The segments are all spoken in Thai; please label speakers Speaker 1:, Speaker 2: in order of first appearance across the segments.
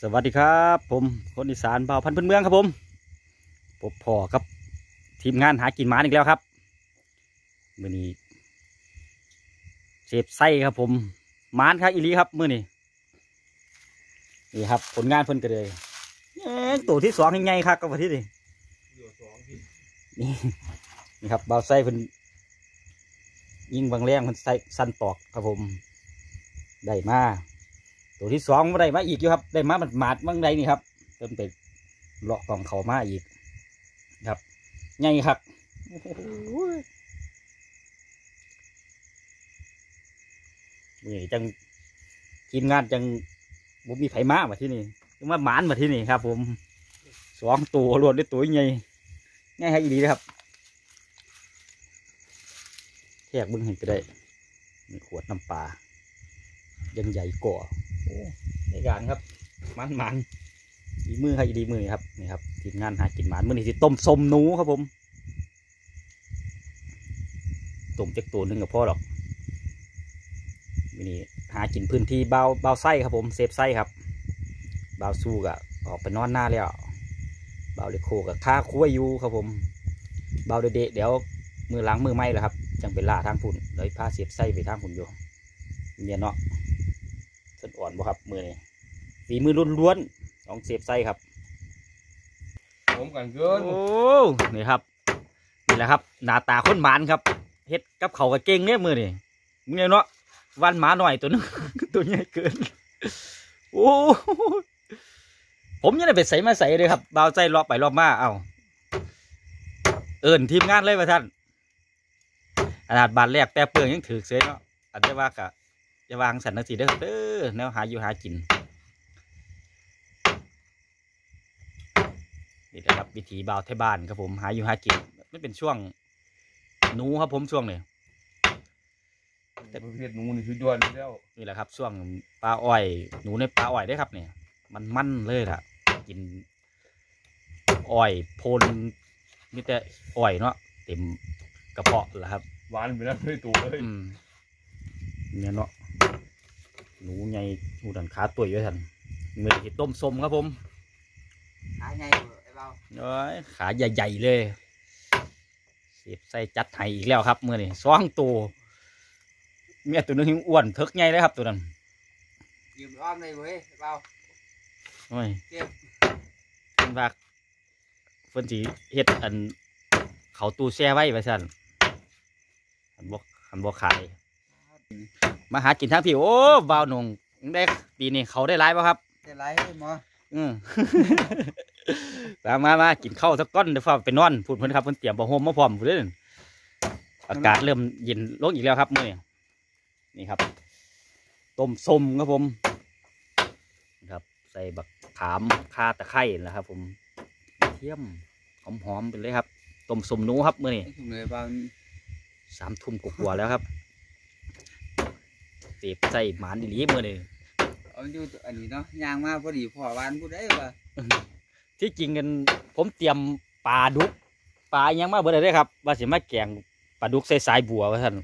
Speaker 1: สวัสดีครับ ผมคนอีสานเผ่าพันธุ์พื้นเมืองครับผมพบพ่อครับ ทีมงานหากินหมาอีกแล้วครับมือนี้เสพไส้ครับผมหมานครับอีลีครับมือนี้นี่ครับ ผลงานเพิ่นก็เลยเอ๊ะตัวที่สองยังไงครับกับวันที่นี่นี่นี่ครับเบาไส้เพิ่นยิ่งบางแรงเพิ่นใส่สั้นตอกครับผม ได้มาก ตัวที่สองมาได้มาอีกอยู่ครับ ได้มาหมาดๆบางใดนี่ครับเติมไปเลาะกล่องเขามาอีก ครับไงครับนี่จังทีมงานจังผมมีไผ่มามาที่นี่จังมาหมานมาที่นี่ครับ ผมสองตัวรวดด้ตัวใหญ่ง่ายให้ดีนะครับแทกบึ้งให้ก็ได้มีขวดน้ำปลายังใหญ่กว่า โอ้ในการครับ มันมันดีมือครับดีมือครับนี่ครับทีมงานหากินหมันมื่อนี้สิต้มสมหนูครับผมต้มจักตัวหนึงกับพ่อหรอกมื่อนี้หากินพื้นที่เบาเบาไส้ครับผมเซฟไส้ครับเบาสู้กะออกไปนอนหน้าแล้วเบาเลโคกับค่าคุ้ยอยู่ครับผมเบาเด็ดเดี๋ยวมือล้างมือไม่แล้วครับจังเป็นล่าทางฝุ่นเลยพาเซฟไส้ไปทางฝุ่นอยู่เนี่ยเนาะ อ่อนบ่ครับมือนี่ฝีมือล้วนๆของเสียบไส้ครับ
Speaker 2: ผมกันเกิน
Speaker 1: โอ้นี่ครับนี่แหละครับ หน้าตาคนหมานครับเฮ็ดกับเขาวกับเก่งเนี่ยมือนี่มึงเนี่ยเนาะวันหมาหน่อยตัวนึงตัวใหญ่เกินโอ้ผมยังได้ไปใส่มาใส่เลยครับเบาใจรอบไปรอบมาเอ้าเอิญทีมงานเลยว่าท่านขนาดบานแรกแต่เปลืองยังถือเสียเนาะอันนี้ว่ากะ จะวางสันนักสีเด้อครับเด้อแนวหาอยู่หากินนี่แหละครับวิถีบ่าวไทยบ้านครับผมหาอยู่หากินไม่เป็นช่วงหนูครับผมช่วงนี้
Speaker 2: แต่ประเภทหนูนี่คือยอดอยู่แล้ว
Speaker 1: นี่แหละครับช่วงปลาอ้อย หนูในปลาอ้อยได้อครับเนี่ยมันมันเลยล่ะ กินอ้อยโพนมีแต่อ้อยเนาะเต็มกระเพาะแล้วครับ
Speaker 2: หวานไปแล้วเลยตัวเลย
Speaker 1: อืมเนี่ยเนาะ หนูใหญ่หูดันขาตัวอยู่ทันมือที่ต้มส้มครับผม
Speaker 3: ขายไงไอ้เรา
Speaker 1: เอ้ยขาใหญ่ๆเลยเสียบใส่จัดไห้อีกแล้วครับมือนี่สองตัวเมียตัวหนึงยังอ้วนเทิกใหญ่เลยครับตัวนั้น
Speaker 3: ยืมอ้อมเลยเว้ยไอ้เรา
Speaker 1: โอ้ย
Speaker 3: เก็บ
Speaker 1: เพิ่นว่าเพิ่นสิเฮ็ดอัน เขาตู้แช่ไว้ไว้สั่นอันบ่อันบ่ขาย มาหากินทางพี่ โอ้บ่าวหนงได้ปีนี้เขาได้หลายป่ะครับ
Speaker 3: จะไรหมอ
Speaker 1: อืมมามามากินข้าวสักก้อนเดี๋ยวฟ้าไปนอนพูดเพิ่นครับเพิ่นเตรียมผ้าห่มมาพร้อมพูดเลยอากาศเริ่มเย็นลงอีกแล้วครับมื้อนี้นี่ครับ ต้มส้มครับผมครับ ใส่บักขามข่าตะไคร้นะครับ ผมเทียมหอมๆไปเลยครับต้มส้มหนูครับมื้อนี้
Speaker 3: ไอ้ถุงเลยบาง
Speaker 1: สามทุ่มกว่าๆแล้วครับ เสียบใส่หมานอีหลีมื้อนี้
Speaker 3: เอาอยู่อันนี้เนาะยางมาพอดีพ่อวานผู้ใดว่า
Speaker 1: ที่จริงกันผมเตรียมปลาดุกปลาอิหยังมาเบิดเลยเด้อครับ ว่าสิมาแกงปลาดุกใส่สายบัวว่าท่าน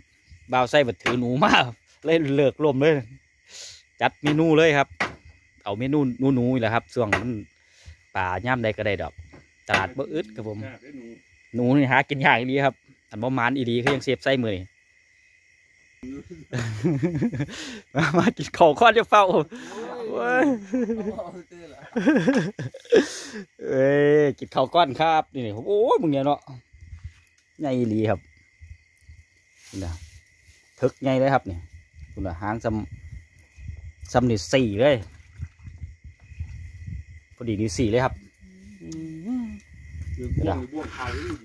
Speaker 1: บ่าวใส่บัดถือหนูมาเลยเลิกลมเลย จัดเมนูเลยครับ เอาเมนูหนูหนูๆนี่แหละครับส่วงมันปลาย่ามใดก็ได้ดอก ตลาดบ่อึดครับผม
Speaker 2: หน้าได้หนู
Speaker 1: หนูนี่หากินยากอีหลีครับอันบ่หมานอีหลีเขายังเสียบใส่มือนี่ มามากินข้าวข้อนจะเฝ้าโอ้ย
Speaker 3: ตื้อละ
Speaker 1: เอ้ยกินข้าวก้อนครับนี่โอ้ยมึงเนี่ยเนาะใหญ่อีหลีครับนี่นะทึกใหญ่เลยครับเนี่ยคุณนะหางซ้ำซ้ำนี่สี่เลยพอดีนี่สี่เลยครับ
Speaker 2: คือพวกพวกขายอยู่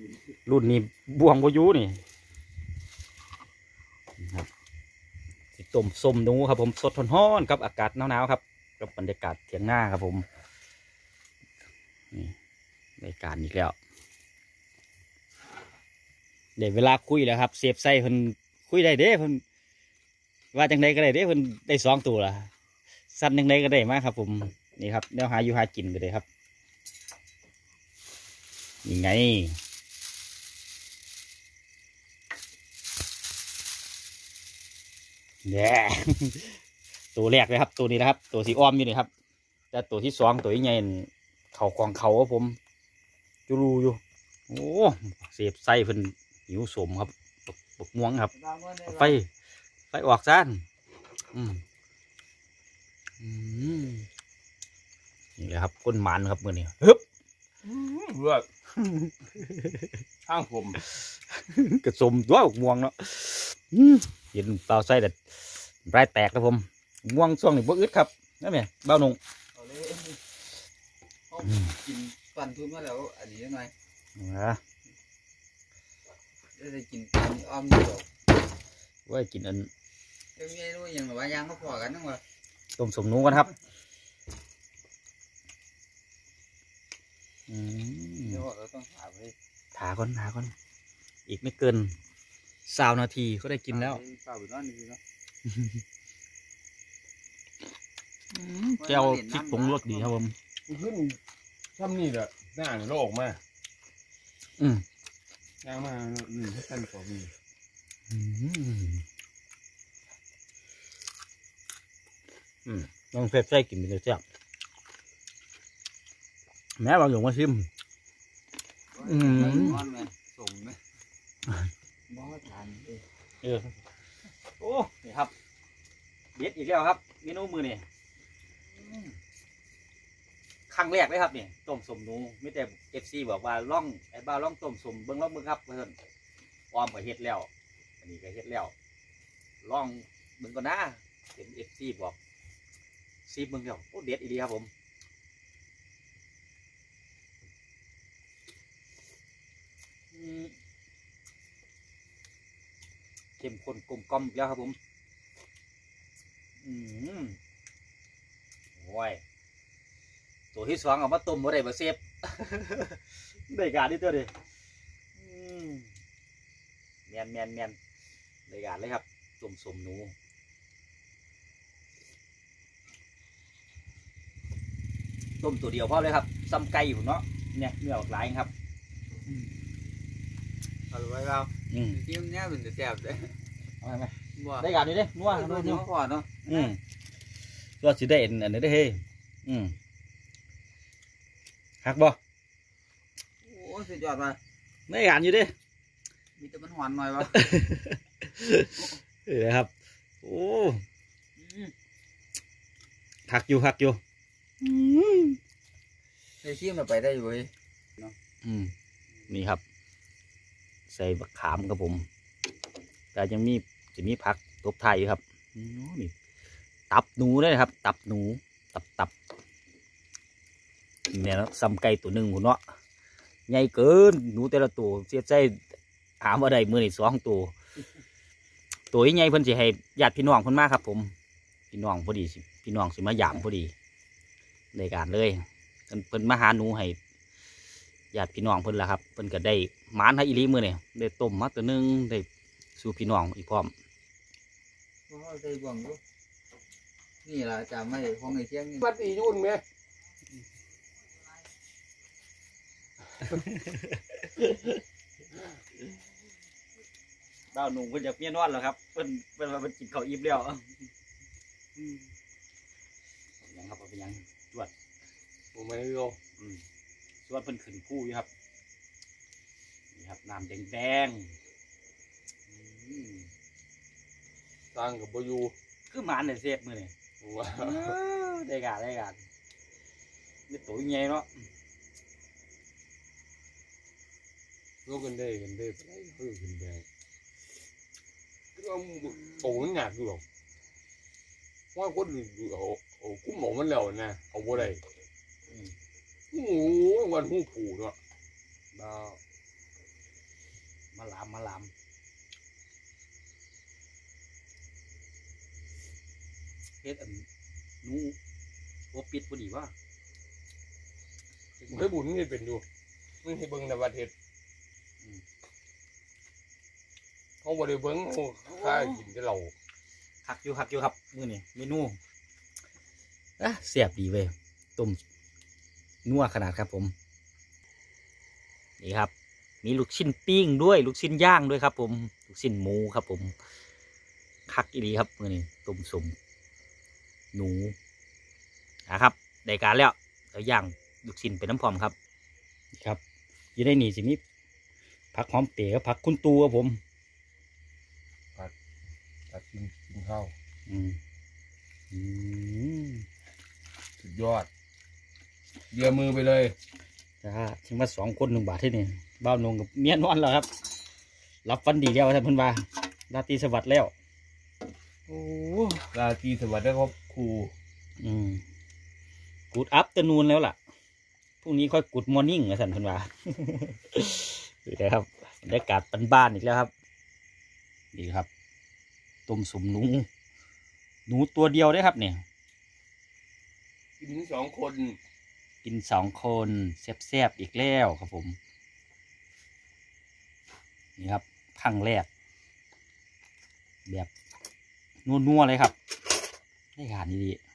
Speaker 1: รุ่นนี้บ่วงพายุนี่นะครับสิ ต้มส้มนูครับผมสดร้อนๆครับอากาศหนาวๆครับกับบรรยากาศเถียงหน้าครับผมนี่รายการอีกแล้วเดี๋ยวเวลาคุยแล้วครับเสียบใส่เพิ่นคุยได้เด้เพิ่นว่าจังใดก็ได้เด้เพิ่นได้สองตัวละสั้นจังใดก็ได้มากครับผมนี่ครับแนวหาอยู่หากินก็ได้ครับนี่ไง แย่ตัวแรกเลยครับ ตัวนี้นะครับ ตัวสีอ้อมอยู่นี่ครับ แต่ตัวที่สองตัวใหญ่นั่นเขาของเขาครับผมจูรูอยู่ โอ้เสียบไส้เพิ่นหิวสมครับบกบกม่วงครับเอาไฟ ไฟออกซ่านอืมอืมนี่แหละครับก้นหมันครับมือนี้ฮึบ
Speaker 2: เลือด ข้างผม
Speaker 1: กระสมตัวบกม่วงเนาะอืมเห็นเปล่าไส้แต่รายแตกครับผมม่วงช่วงนี้บ่อึดครับนั่นแหละเบ้าหนง
Speaker 3: เอาเลยเขา
Speaker 1: อืม
Speaker 3: กินปั่นทุนมาแล้วอันนี้ยังไง
Speaker 1: นะ
Speaker 3: ได้กินปั่นอ้อมนี่ดอก
Speaker 1: ว่ากินอัน
Speaker 3: เอ้ยไม่รู้ยังหรือว่ายางก็พอกันนั่งวะ
Speaker 1: ต้มสมหนูกันครับอืม
Speaker 3: เดี๋ยวเราต้องหาไป
Speaker 1: ถาก่อนถาก่อนอีกไม่เกินสาวนาทีก็ได้กินแล้ว
Speaker 3: เปล่าไปนอนนี่เนาะ
Speaker 1: แก้วพริกผงรสดีครับผม
Speaker 2: ขึ้นทำนี่แหละหน้าเนี่ยเราออกมา
Speaker 1: อืม
Speaker 2: ย่างมาอืมให้ท่านก่อมี
Speaker 1: อืมอืมน้องเพชรใส่กินไปเลยจ้ะแม่บางอย่างมาชิม อืม
Speaker 3: นอนไหมส่งไหมบ่ทานเอ
Speaker 1: อโอ้ นี่ครับเด็ดอีกแล้วครับเมนูมือนี่ครั้งแรกเลยครับเนี่ยต้มสมนูไม่แต่เอฟซีบอกว่าล่องไอ้บ้าล่องต้มสมเบิ้งล่องเบิ้งครับเพื่อนออมก็เฮ็ดแล้ว อันนี้ก็เฮ็ดแล้วล่องเบิ้งก่อนนะเห็น FC บอกซีเบิ้งเดียวโอ้เด็ดอีดีครับผมอืม เข้มข้นกลมกล่อมแล้วครับผม อืมโอ้ยตัวที่สองเอามาต้มบ่ได้บ่แซ่บได้การนี่ตัวเดิอืมแมนแมนแมนได้การเลยครับต้มสมหนูต้มตัวเดียวพอเลยครับซ้ำไก่อยู่เนาะเนี่ยเนื้อออกหลายครับ
Speaker 3: เอาไว้เรา
Speaker 1: อืม
Speaker 3: ที่มันเนี้ยเป็นแซ่บเลย
Speaker 1: เอาไปไหม
Speaker 3: บ่
Speaker 1: ได้การนี่เด้นัว
Speaker 3: ว่า
Speaker 1: นัว
Speaker 3: เนื้
Speaker 1: นั
Speaker 3: อ
Speaker 1: ว
Speaker 3: พอเนาะ
Speaker 1: อืมก็สิได้อันอันนี้ได้เฮ้อืมหักบ่
Speaker 3: โอ้สุดยอดว่ะ
Speaker 1: ได้การอยู่เด้
Speaker 3: มีแต่มันหวานหน่อยวะ
Speaker 1: เออครับ โอ้
Speaker 3: อืม
Speaker 1: หักอยู่หักอยู่
Speaker 3: ไอ้ชิมเราไปได้อยู่เว้ย
Speaker 1: อืมนี่ครับ ใส่บักขามครับผม แต่ยังมีจะมีผักตบไทยอยู่ครับอืมนี่ตับหนูเลยครับ ตับหนู ตับตับเนี่ยนาะซ้ำไก่ตัวหนึ่งหัวเนาะใหญ่เกินหนูแต่ละตัวเสียใจหามาได้มือนี่สองตัว ตัวใหญ่เพิ่นสิให้ญาติพี่น้องเพิ่นมากครับ ผม พี่น้องพอดีสิพี่น้องสิมาหยามพอดีในการเลยเพิ่นเพิ่นมาหาหนูให้ ญาติพี่น้องเพิ่นละครับเพิ่นก็ได้หมานให้อีหลีมือนี่ได้ต้มมาตัวหนึงได้สู่พี่น้องอีกพร้อม
Speaker 3: โอ้ใส่บ่วงอยู่นี่ล่ะจำไม่ของไอ้เที่ยงนี่
Speaker 2: มัดอียุ่นไหม
Speaker 1: ดาวหนุ่มเพิ่นอยากเมียนอนแล้วครับเพิ่นเพิ่นว่าเพิ่นกินข้าวอิ่มแล้วอืมเอาเป็นหยังครับเอาเป็นหยัง
Speaker 2: ผมไม่รู้
Speaker 1: อืมส่ วนเพิ่นขึ้นผู้อยู่ครับ นี่ครับน้ำแดงแดงๆอืม
Speaker 2: สร้างกับบอยู
Speaker 1: คือหมานได้เสียบมือนี่
Speaker 2: ว่า
Speaker 1: ได้การได้การนี่ตัวใหญ่เนาะ
Speaker 2: ลูกกันได้กันได้ไปได้เพื่อขึ้นแดงก็ว่าโอ้มันหนักอยู่หรอกว่าคนอยู่เอาเอากุ้งหมอมันแล้วนะเอาบ่ได้
Speaker 1: อืม
Speaker 2: โอ้โหวันหูผูเนาะ
Speaker 1: บ่มาลามมาลามเฮ็ดอันหนูโอปิดพอดีว่า
Speaker 2: มันให้บุญนี่เป็นดูมันให้เบิ่งในประเทศเขาบ่ได้เบิ่งเขาค่ากินแต่เรา
Speaker 1: หักอยู่หักอยู่ครับมื้อนี้เมนูอะเสียบดีเว้ยต้ม นัวขนาดครับผม นี่ครับ มีลูกชิ้นปิ้งด้วย ลูกชิ้นย่างด้วยครับ ผม ลูกชิ้นหมูครับผมคักอีหลีครับมื้อนี้ต้มสมหนูนะครับได้การแล้วเอาย่างลูกชิ้นเป็นน้ำพร้อมครับครับอยู่ในนี่สิมีผักหอมเต๋อผักคุณตูครับผม
Speaker 2: ตัดกินกินข้าว
Speaker 1: อืมอืม
Speaker 2: สุดยอด เยียมือไปเลย
Speaker 1: จ้าถึงมาสองคนหนึ่งบาทที่นี่บ้าวนงกับเมียนอนแล้วครับ รับฟันดีแล้วท่านเพิ่นว่าราตรีสวัสดิ์แล้ว โอ้
Speaker 2: ราตรีสวัสดิ์นะครับครู
Speaker 1: อืมกูดอัพตนูนแล้วล่ะพรุ่งนี้ค่อยกูดมอร์นิ่งนะท่านเพิ่นว่านี่นะครับบรรยากาศบ้านๆอีกแล้วครับนี่ครับต้มสมหนูหนูตัวเดียวได้อครับเนี่ย
Speaker 2: กินทั้งสองคน
Speaker 1: กินสองคนแซ่บๆอีกแล้วครับผม นี่ครับครั้งแรก แบบนัวๆเลยครับ ได้การดีๆ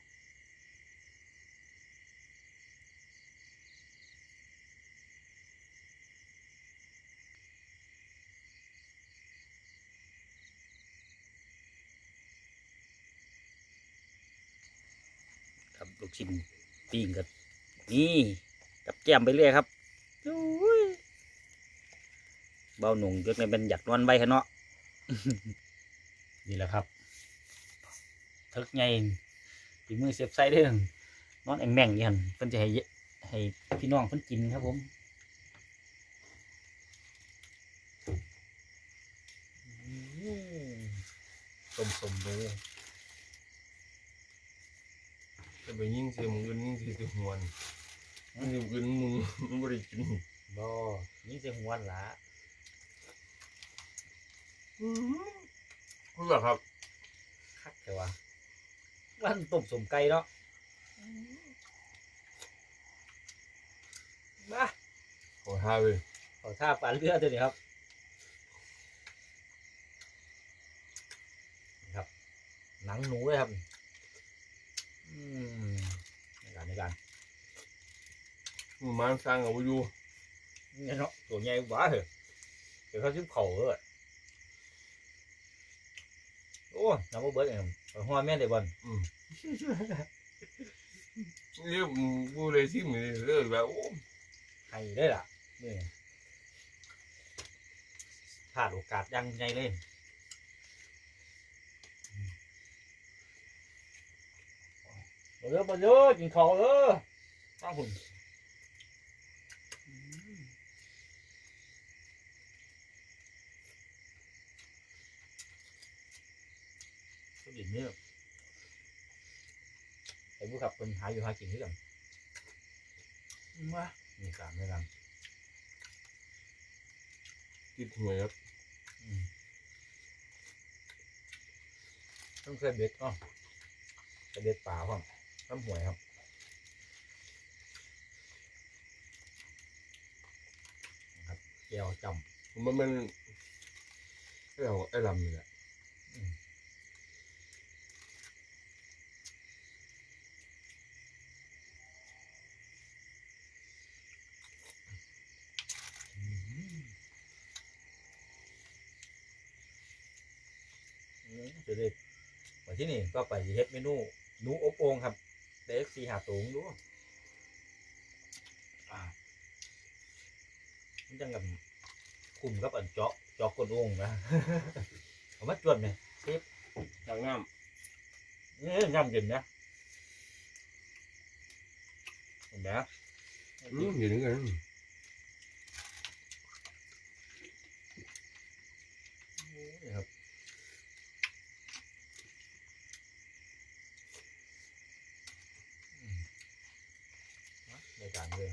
Speaker 1: ครับลูกชิ้นปิ้งกับ นี่กับแก้มไปเรื่อยครับอุ้ยเบาหนุ่งยกในเป็นอยากนอนไว้ครับเนาะนี่แหละครับทึกไงฝีมือเสียบไส้ได้ออนอนแองแม่งยันเพิ่นจะให้ให้พี่น้องเพิ่นกินครับผมอืมต้มสมเลย
Speaker 2: จะไปยิ่งเสียมึงกันยิ่งเสียตัว วนมึงกินมึงมึงไม่ได้กิน
Speaker 1: บ่นี่จะหวนละ
Speaker 2: คุณแบบครับ
Speaker 1: คักแต่ว่าวันต้มสมไก่เนาะมา
Speaker 2: ขอท้าเลย
Speaker 1: ขอท่าปลาเลือดตัวนี้ครับครับ หนังหนูเลยครับ อืมในการในการ
Speaker 2: มึงมาสร้างเอาไว้อยู่
Speaker 1: เนี่ยเนาะตัวใหญ่บ้าเหรอเดี๋ยวเขาชิมเข่าเลยโอ้น้ำมันเบิร์ดเองเอาหัวแม่นได้บอล
Speaker 2: อืมเรียกมึงกูเลยที่มึงเลิกแบบโอ้
Speaker 1: ให้ได้ล่ะนี่พลาดโอกาสยังไงเลยมาเยอะมาเยอะกินข้าวเออตั้งหุ่นก็ดิ นเนี่ยไอ้ผู้ขับเป็นหาอยู่หากินที่กันมามีการไม่นำ
Speaker 2: ติดหวยครับ
Speaker 1: อืมต้องใส่เบ็ดเนาะใส่เบ็ดป่าพ่อมน้ำหวยครับนะครับแก้วจ
Speaker 2: มันเป็นไอ้เราไอ้ลำนี่แหละำ
Speaker 1: จะได้วัน ที่นี่ก็ไปสิเฮ็ดเมนูหนูอบโอ่งครับเด็กสีหาตูงดูอ่ามันจังกับคุมกับอันเจาะเจาะก้นโอ่งนะเอามาจวนไหม
Speaker 2: ทางน้
Speaker 1: นี่ย่ำเย็นนะเห็นไหมำ
Speaker 2: อืมอยู่ด้วยกัน
Speaker 1: นี่ครับ ในการเลย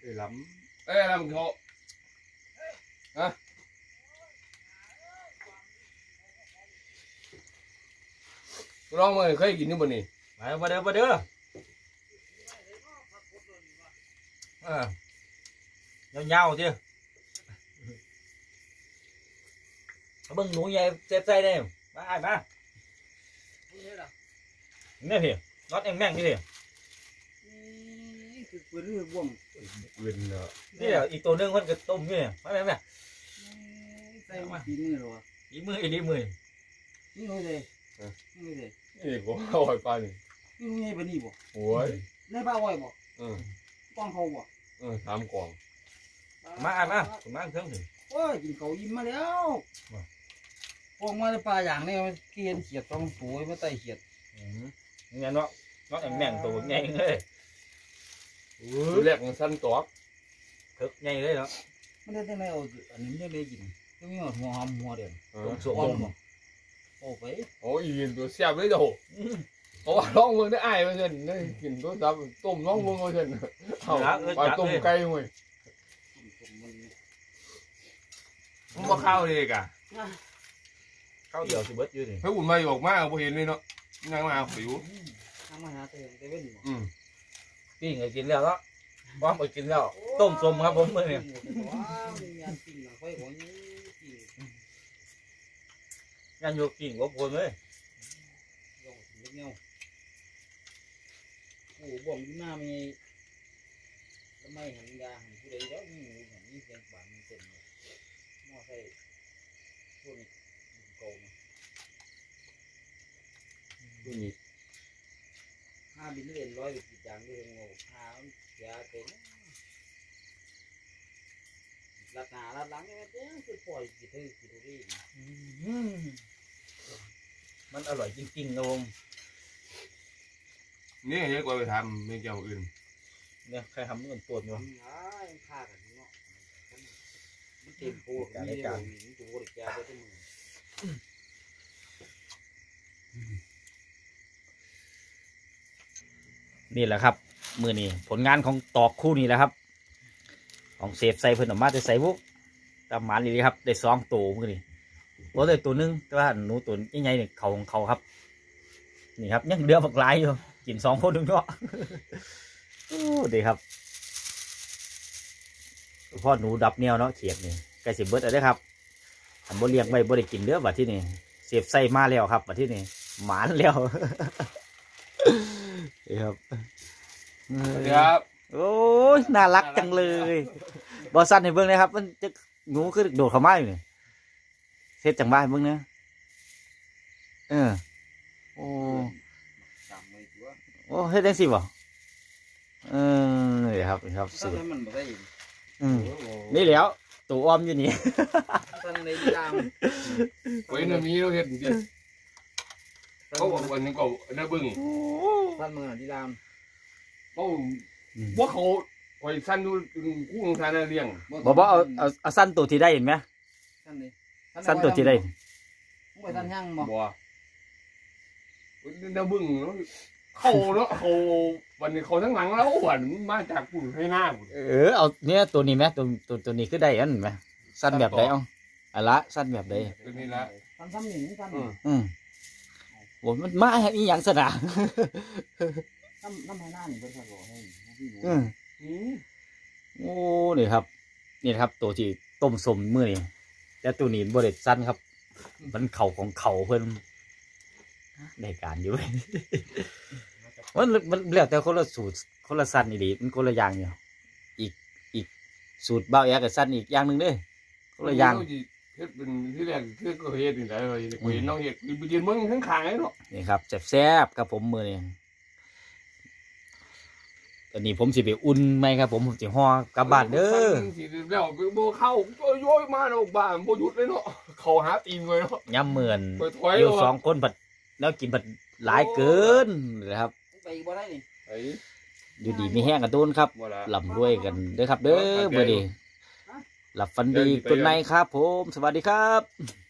Speaker 2: ไอ้ลำไอ้ลำเขาฮะร้องมา เคยกินนี่บ่นี่
Speaker 1: มามาเด้อมาเด้อเออยาวๆเจ้มาเบิ่งหนูใหญ่เจ็บใจได้มาไอ้ายมาเนี่ยพี่น็อตเองแม่งนี่พี่
Speaker 3: นี่คือปืนหรือบ่วง
Speaker 2: เวียนเนาะ
Speaker 1: นี่เดี๋ยวอีกตัวหนึงมันก็ต้มนี่มาแม่แม่
Speaker 3: ใส่มาปีมือหรอวะ
Speaker 1: อีมืออีมือ
Speaker 3: นี่เลยเลยนี่เลย
Speaker 2: นี่กูเอาไว้ปลานี่
Speaker 3: นี่ไงปนี่บ่
Speaker 2: โอ้ย
Speaker 3: ในบ้าอ้อยบ่
Speaker 2: เออ
Speaker 3: ป้องเขาบ่
Speaker 2: เออสามกล่อง
Speaker 1: มาอะมาผมมาเครื่องถึง
Speaker 3: โอ้ยกินเขายิ้มมาแล้ว พวกมาในป่าอย่างนี้มันเกียนเขียดต้องปูมาไต่เขียด
Speaker 1: งั้นเนาะเนาะแม่งตัวใหญ่เลย
Speaker 2: ตัวแรกมันสั้นตอก
Speaker 1: ถึกใหญ่เลยเนาะ
Speaker 3: มันได้ยังไงเอาอันนี้ไม่ได้กินก็มีหัวหอมหัวเดียว
Speaker 2: เออ
Speaker 1: สว
Speaker 3: อ้อ
Speaker 1: ม
Speaker 3: มบ่โอ้ไป
Speaker 2: โอ้ยยินตัวเสียบเลยเด้อเพราะว่าลองเมืองได้อ้ายมาเช่นได้กินตัวซับต้มลองเมืองมาเช่นเอาปลาต้มไก่เว้ยมันบ่เข้าเลยกะ
Speaker 1: ข้าวเดียวสิเบิดอยู่นี่
Speaker 2: เฮ้ยอุ่นมาออกมาบ่เห็นเลยเนาะนั่งมาผิว
Speaker 3: ทำมาหาเตือนเว้นบ่
Speaker 2: อืม
Speaker 1: ปิ้งก็กินแล้วเนาะบ้อมก็กินแล้ว ต้มส้มครับผมมื้อนี้
Speaker 3: ว้าวมีงานปิ้งหนังไฟหัวนี้ปิ้ง
Speaker 1: งานอยู่ปิ้งก็พนเลย
Speaker 3: ลงเล็กเงี้ยวโอ้บ่มหน้ามีทำไมหันยาหันผู้ใดแล้วมีหมูหันมีเสียงปานมีเต็มเลยมอไซค์พวกนี้โกง
Speaker 2: นี่
Speaker 3: ห้าบินเรียนร้อยไปกี่จังด้วยงงห้าเสียเต็มลัดหน้าลัดหลังเนี่ยเจ้าคือปล่อยกี่ทื่อกี่ทื่อ
Speaker 1: มันอร่อยจริงๆนะผม
Speaker 2: นี่เฮ้ยกว่าไปทำไม่เกี่ยวอื่น
Speaker 1: เนี่ยใครทำมันปวดอยู่
Speaker 3: ทำง่ายฆ่ากันเนาะมันเต็มโพดมีได้บ่มีตัวเด็กแก่ไปทั้งมือ
Speaker 1: นี่แหละครับ มือนี้ผลงานของตอกคู่นี้แหละครับ ของเซฟใส่เพิ่นออกมาจะใส่พวกตามหมันเลยครับ ได้สองตัวมือนี้ตัวได้ตัวหนึงแต่ว่าหนูตัวใหญ่ๆเนี่ยเขาของเขาครับ นี่ครับยังเดือบักหลายอยู่กินสองคนถึงเนาะดีครับพ่อหนูดับแนวเนาะเขียดนี่ใกล้สิเบิดแล้วเด้ครับอันบ่เลี้ยงไว้บ่ได้กินเด้อบัดที่นี่เสียบใส่มาแล้วครับบัดที่นี่หมานแล้ว นี่ครับ
Speaker 2: สวัสดีครับ
Speaker 1: โอ้ยน่ารักจังเลยบอสันให้เบิ่งนะครับ มันจะหนูคือโดดเข้ามาอยู่นี่เฮ็ดจังบ้านเบิ่งเนะเออโอ้
Speaker 3: จำไว้ตัว
Speaker 1: โอ้เฮ็ดจังสิบ่เออนี่ครับนี่ครับ
Speaker 3: ถ้า
Speaker 1: สูตร
Speaker 3: มันบ่ได้ยิน
Speaker 1: อืมนี่แหล้วตัวอ้อมอยู่นี่
Speaker 3: ท่านในดาม
Speaker 2: เว้ยน่ะมีเราเห็นดิ เขาบอกวันนี้ก็น่าบึ้ง
Speaker 3: ท่านมือที่ดาม
Speaker 2: เขาว่าเขาคอยสั้นดูกู้ของทานเลี้ยง
Speaker 1: บอกว่าเอาเอาเอาสั้นตัวที่ได้เห็นไหม
Speaker 3: ท่านนี่
Speaker 1: สั้นตัวที่ได้
Speaker 3: มึงไปท่านย่างบ่
Speaker 2: บัวน่าบึ้งเนาะเขาเนาะเขาวันนี้เขาทั้งหลังแล้ววันมาจากปุ่นให้หน้าปุ่น
Speaker 1: เออเอาเนี่ยตัวนี้ไหมตัวตัวตัวนี้คือได้อันไหมสั้นแบบใดเอาอะละสั้นแบบใด
Speaker 2: ตัวนี้ละ
Speaker 3: ท่านทำหนึ่งท่าน
Speaker 2: อืม
Speaker 1: อืม โอ้มันมาอีหยังสนะ
Speaker 3: น้ำน้ำให้หน้านี่เพิ่นก็บอกให้พี่หนู
Speaker 1: อืม
Speaker 2: อืม
Speaker 1: โอ้นี่ครับ นี่นะครับ ตัวที่ต้มสมมือนี่แต่ตัวนี้บริสั้นครับ มันเข่าของเขาเพิ่นในการอยู่ มันมันแล้วแต่คนละสูตรคนละสั้นอีดีมันคนละอย่างอยู่อีกอีกสูตรเบ้าแอกับสั้นอีกอย่างหนึ่งเด้คนละอย่าง
Speaker 2: เฮ็ดเป็นที่แรกคือก็เฮ็ดนี่แหละเลยเห็นน้องเฮ็ดไปยืนเมืองข้างขางไอ้เนาะ
Speaker 1: นี่ครับแซ่บๆครับผมมือนี่ตอนนี้ผมสิไปอุ่นไหมครับผมผมสิห่อกลับบ้านเด้อ
Speaker 2: สิแล้วไปบ่เข้าโยยมาเนาะบ้านบ่หยุดเลยเนาะเขาหาตีนเลยเนาะ
Speaker 1: ย่ำเหมือน
Speaker 2: ไปถอย
Speaker 1: อยู่
Speaker 2: เนาะ
Speaker 1: สองคนผัดแล้วกินผัดหลายเกินนะครับ
Speaker 3: ไปอีกบ่ได้นี่
Speaker 2: ไอ้
Speaker 1: อยู่ดีมีแห้งกันตูนครับ
Speaker 2: บ่ล่ะ
Speaker 1: ลำรวยกันเด้อครับเด้อเบอร์ดี หลับฝันดี
Speaker 2: เดินไป
Speaker 1: กุนไนครับผม สวัสดีครับ